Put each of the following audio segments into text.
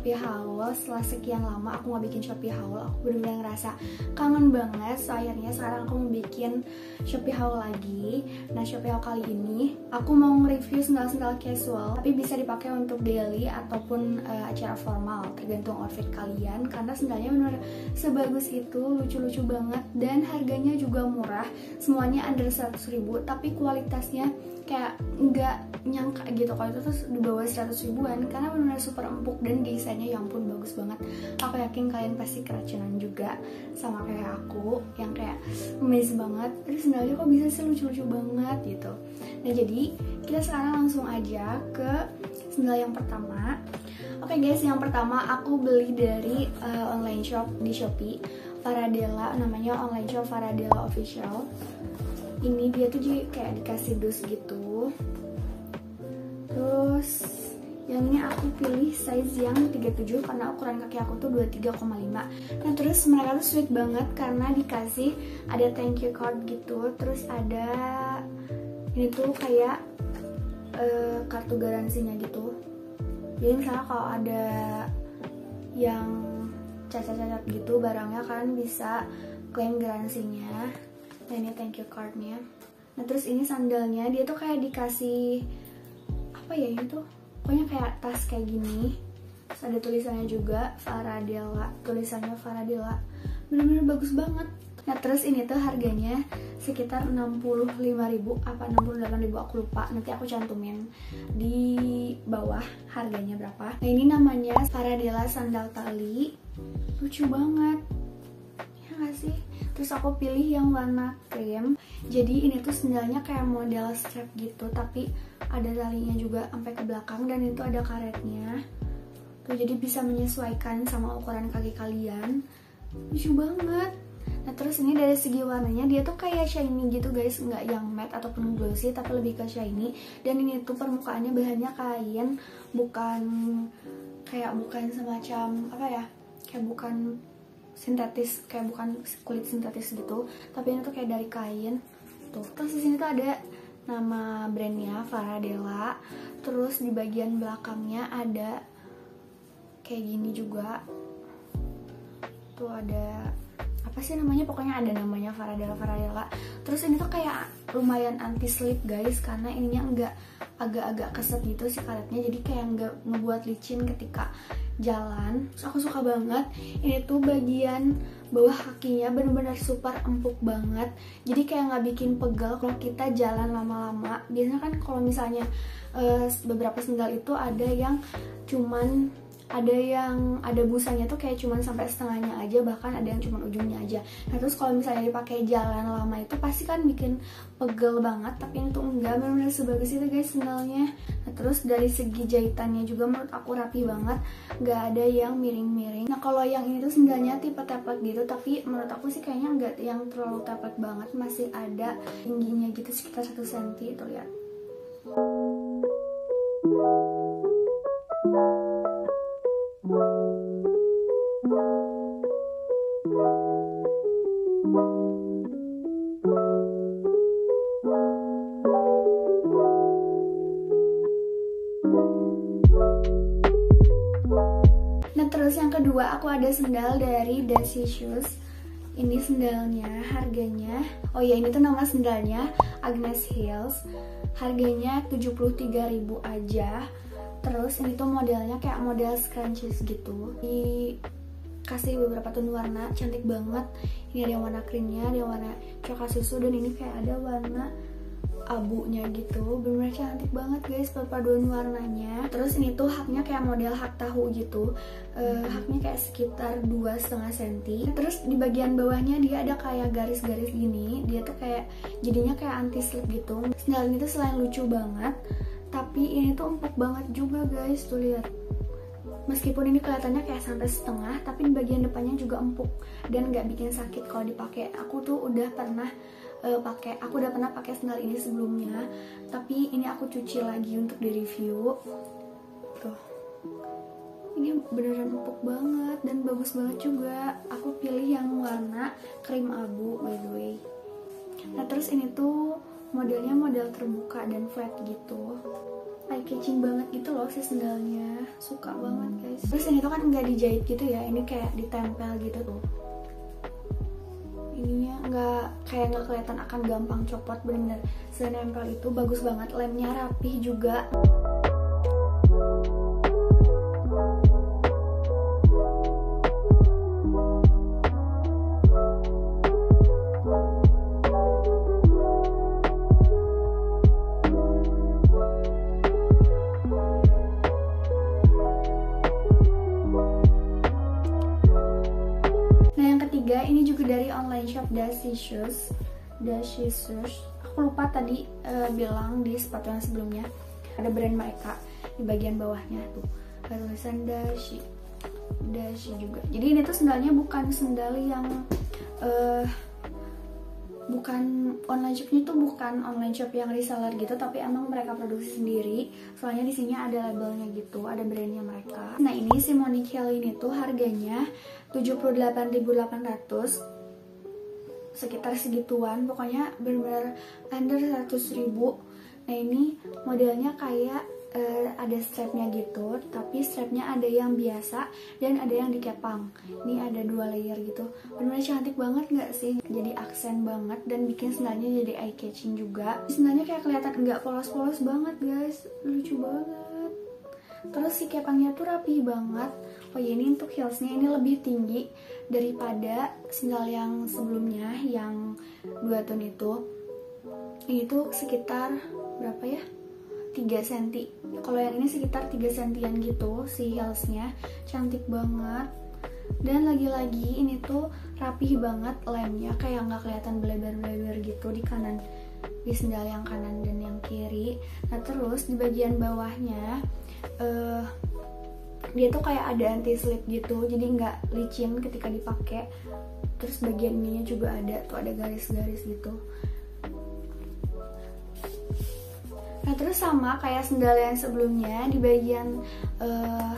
Shopee haul. Setelah sekian lama aku nggak bikin Shopee haul aku benar-benar ngerasa kangen banget. So akhirnya sekarang aku mau bikin Shopee haul lagi. Nah Shopee haul kali ini aku mau nge-review sendal-sendal casual tapi bisa dipakai untuk daily ataupun uh, acara formal tergantung outfit kalian. Karena sendalnya benar sebagus itu lucu-lucu banget dan harganya juga murah. Semuanya under 100 ribu tapi kualitasnya kayak nggak nyangka gitu. Kalau itu tuh di bawah 100 ribuan karena benar-benar super empuk dan desainnya yang pun bagus banget. Aku yakin kalian pasti keracunan juga sama kayak aku yang kayak amazed banget. Terus sendalnya kok bisa sih lucu-lucu banget gitu. Nah jadi kita sekarang langsung aja ke sendal yang pertama. Oke okay guys, yang pertama aku beli dari uh, online shop di Shopee Faradela, namanya online shop Faradela Official. Ini dia tuh jadi kayak dikasih dus gitu. Terus ini aku pilih size yang 37 karena ukuran kaki aku tuh 23,5 nah terus mereka tuh sweet banget karena dikasih ada thank you card gitu. Terus ada ini tuh kayak uh, kartu garansinya gitu. Jadi misalnya kalau ada yang cacat-cacat gitu barangnya kan bisa klaim garansinya nah ini thank you cardnya. Nah terus ini sandalnya dia tuh kayak dikasih apa ya itu pokoknya kayak tas kayak gini terus ada tulisannya juga Faradela tulisannya Faradela. Bener-bener bagus banget. Nah terus ini tuh harganya sekitar 65.000 apa 68.000 aku lupa. Nanti aku cantumin di bawah harganya berapa. Nah ini namanya Faradela sandal tali. Lucu banget gak sih? Terus aku pilih yang warna krem jadi ini tuh sendalnya kayak model strap gitu tapi ada talinya juga sampai ke belakang dan itu ada karetnya. Tuh jadi bisa menyesuaikan sama ukuran kaki kalian. Lucu banget. Nah terus ini dari segi warnanya dia tuh kayak shiny gitu guys. Nggak yang matte ataupun glossy tapi lebih ke shiny. Dan ini tuh permukaannya bahannya kain. Bukan kayak bukan semacam apa ya Kayak bukan sintetis kayak bukan kulit sintetis gitu tapi ini tuh kayak dari kain. Tuh terus di sini tuh ada nama brandnya Faradela terus di bagian belakangnya ada kayak gini juga. Tuh ada apa sih namanya pokoknya ada namanya Faradela Faradela terus ini tuh kayak lumayan anti slip guys karena ininya enggak agak-agak keset gitu sih karetnya jadi kayak nggak ngebuat licin ketika jalan. Terus aku suka banget ini tuh bagian bawah kakinya bener-bener super empuk banget. Jadi kayak nggak bikin pegal kalau kita jalan lama-lama. Biasanya kan kalau misalnya uh, beberapa sendal itu ada yang cuman ada yang ada busanya tuh kayak cuman sampai setengahnya aja bahkan ada yang cuman ujungnya aja. Nah terus kalau misalnya dipakai jalan lama itu pasti kan bikin pegel banget tapi ini tuh enggak benar-benar sebagus itu guys sendalnya nah terus dari segi jahitannya juga menurut aku rapi banget nggak ada yang miring-miring. Nah kalau yang ini tuh sendalnya tipe teplek gitu tapi menurut aku sih kayaknya nggak yang terlalu teplek banget masih ada tingginya gitu sekitar 1 cm itu lihat Nah terus yang kedua aku ada sendal dari Daisy Shoes. Ini sendalnya harganya Oh ya ini tuh nama sendalnya Agnes Hills. Harganya 73.000 aja Terus ini tuh modelnya kayak model scrunchies gitu. Dikasih beberapa tone warna cantik banget. Ini ada yang warna krimnya, ada yang warna coklat susu Dan ini kayak ada warna abunya gitu. Bener-bener cantik banget guys perpaduan warnanya. Terus ini tuh haknya kayak model hak tahu gitu. Uh, haknya kayak sekitar dua setengah senti. Terus di bagian bawahnya dia ada kayak garis-garis gini. Dia tuh kayak jadinya kayak anti slip gitu. Sendal ini tuh selain lucu banget tapi ini tuh empuk banget juga guys tuh lihat. Meskipun ini kelihatannya kayak sampai setengah tapi di bagian depannya juga empuk dan nggak bikin sakit kalau dipakai. Aku tuh udah pernah uh, pakai aku udah pernah pakai sandal ini sebelumnya tapi ini aku cuci lagi untuk di review tuh. Ini beneran empuk banget dan bagus banget juga. Aku pilih yang warna krim abu by the way. Nah terus ini tuh modelnya model terbuka dan flat gitu. Eye catching banget gitu loh si sendalnya. Suka banget guys. Terus ini tuh kan nggak dijahit gitu ya ini kayak ditempel gitu tuh. Ininya nggak kayak nggak kelihatan akan gampang copot bener-bener senempel itu bagus banget lemnya rapih juga ketiga ini juga dari online shop Dashi Shoes. Dashi Shoes. Aku lupa tadi uh, bilang di sepatu yang sebelumnya. Ada brand mereka di bagian bawahnya tuh. Tulisan Dashi Dashi juga. Jadi ini tuh sendalnya bukan sendal yang uh, bukan online shopnya tuh bukan online shop yang reseller gitu tapi emang mereka produksi sendiri. Soalnya di sini ada labelnya gitu ada brandnya mereka. Nah ini si Monique Hill ini tuh harganya 78.800 sekitar segituan pokoknya bener-bener under 100 ribu. Nah ini modelnya kayak uh, ada strapnya gitu tapi strapnya ada yang biasa dan ada yang dikepang. Ini ada dua layer gitu. Benar-benar cantik banget nggak sih? Jadi aksen banget dan bikin sendalnya jadi eye catching juga. Sendalnya kayak kelihatan nggak polos-polos banget guys. Lucu banget terus si kepangnya tuh rapi banget. Oh ya ini untuk heelsnya ini lebih tinggi daripada sendal yang sebelumnya yang dua ton itu. Ini tuh sekitar berapa ya? 3 cm kalau yang ini sekitar 3 cm gitu si heelsnya. Cantik banget. Dan lagi-lagi ini tuh rapih banget lemnya kayak nggak kelihatan beleber-beleber gitu di kanan di sendal yang kanan dan yang kiri. Nah terus di bagian bawahnya uh, dia tuh kayak ada anti slip gitu jadi nggak licin ketika dipakai. Terus bagian ininya juga ada tuh ada garis-garis gitu. Nah terus sama kayak sendal yang sebelumnya di bagian uh,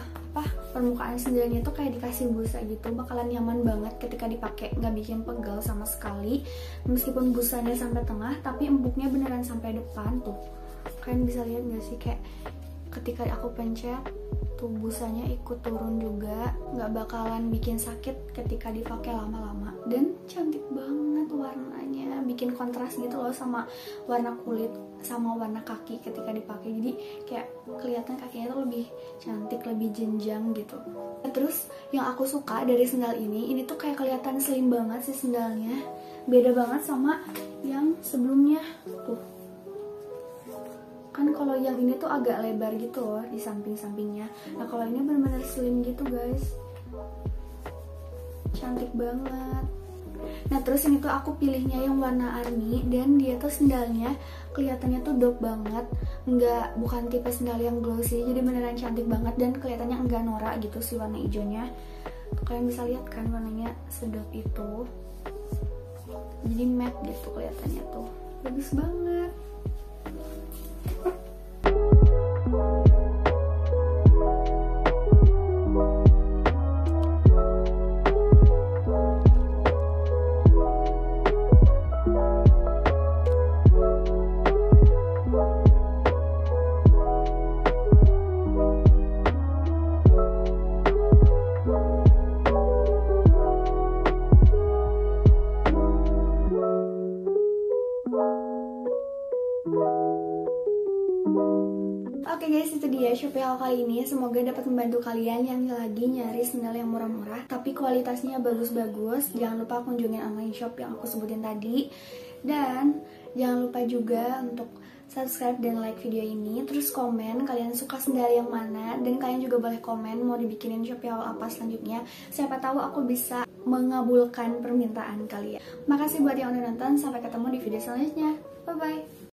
permukaan sendalnya itu kayak dikasih busa gitu bakalan nyaman banget ketika dipakai nggak bikin pegal sama sekali. Meskipun busanya sampai tengah tapi empuknya beneran sampai depan tuh. Kalian bisa lihat gak sih kayak ketika aku pencet tuh busanya ikut turun juga. Nggak bakalan bikin sakit ketika dipakai lama-lama. Dan cantik banget warnanya. Bikin kontras gitu loh sama warna kulit sama warna kaki ketika dipakai. Jadi kayak kelihatan kakinya tuh lebih cantik lebih jenjang gitu. Terus yang aku suka dari sendal ini ini tuh kayak kelihatan slim banget sih sendalnya. Beda banget sama yang sebelumnya. Tuh kan kalau yang ini tuh agak lebar gitu loh di samping-sampingnya. Nah kalau ini benar-benar slim gitu guys. Cantik banget. Nah terus ini tuh aku pilihnya yang warna army dan dia tuh sendalnya kelihatannya tuh dope banget. Nggak bukan tipe sendal yang glossy jadi beneran cantik banget dan kelihatannya enggak norak gitu si warna hijaunya. Kalian bisa lihat kan warnanya sedap itu. Jadi matte gitu kelihatannya tuh. Bagus banget Oke okay guys, itu dia Shopee haul kali ini. Semoga dapat membantu kalian yang lagi nyari sendal yang murah-murah, tapi kualitasnya bagus-bagus. Jangan lupa kunjungin online shop yang aku sebutin tadi. Dan jangan lupa juga untuk subscribe dan like video ini. Terus komen kalian suka sendal yang mana. Dan kalian juga boleh komen mau dibikinin Shopee haul apa selanjutnya. Siapa tahu aku bisa mengabulkan permintaan kalian. Makasih buat yang udah nonton. Sampai ketemu di video selanjutnya. Bye-bye.